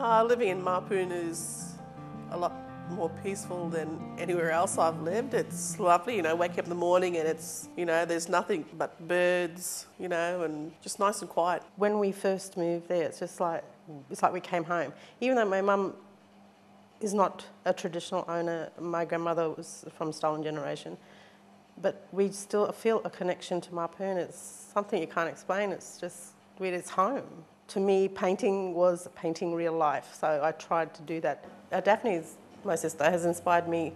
Uh, living in Mapoon is a lot more peaceful than anywhere else I've lived. It's lovely, you know, wake up in the morning and it's, you know, there's nothing but birds, you know, and just nice and quiet. When we first moved there, it's just like, it's like we came home. Even though my mum is not a traditional owner, my grandmother was from stolen generation, but we still feel a connection to Mapoon. It's something you can't explain. It's just, it's home. To me, painting was painting real life, so I tried to do that. Uh, Daphne's, my sister, has inspired me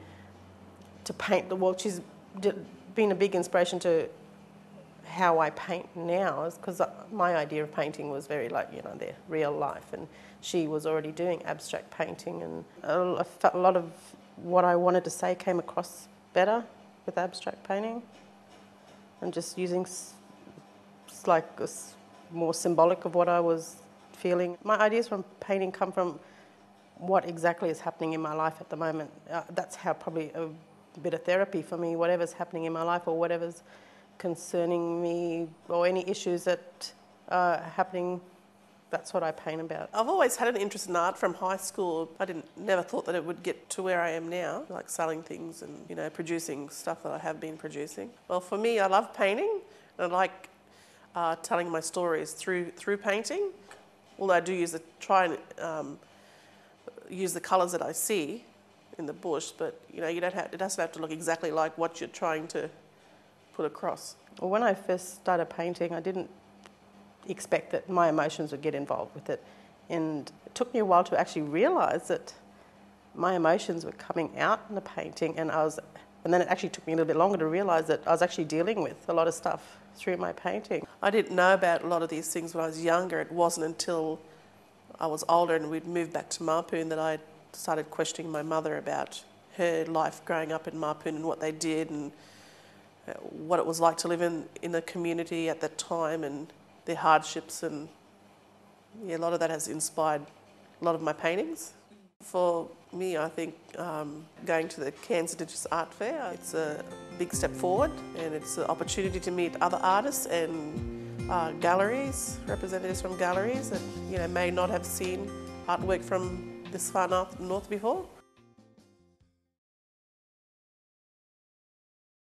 to paint the world. She's been a big inspiration to how I paint now, because my idea of painting was very like, you know, their real life, and she was already doing abstract painting, and a lot of what I wanted to say came across better with abstract painting and just using like more symbolic of what I was feeling. My ideas from painting come from what exactly is happening in my life at the moment. Uh, that's how probably a bit of therapy for me, whatever's happening in my life or whatever's concerning me or any issues that are happening that's what I paint about. I've always had an interest in art from high school. I didn't never thought that it would get to where I am now, like selling things and you know producing stuff that I have been producing. Well, for me, I love painting and I like uh, telling my stories through through painting. Although I do use the try and um, use the colours that I see in the bush, but you know you don't have it doesn't have to look exactly like what you're trying to put across. Well, when I first started painting, I didn't expect that my emotions would get involved with it. And it took me a while to actually realise that my emotions were coming out in the painting, and I was, and then it actually took me a little bit longer to realise that I was actually dealing with a lot of stuff through my painting. I didn't know about a lot of these things when I was younger. It wasn't until I was older and we'd moved back to Mapoon that I started questioning my mother about her life growing up in Mapoon and what they did and uh, what it was like to live in, in a community at that time and their hardships and yeah, a lot of that has inspired a lot of my paintings. For me, I think um, going to the Cairns Indigenous Art Fair, it's a big step forward and it's an opportunity to meet other artists and uh, galleries, representatives from galleries that you know may not have seen artwork from this far north, north before.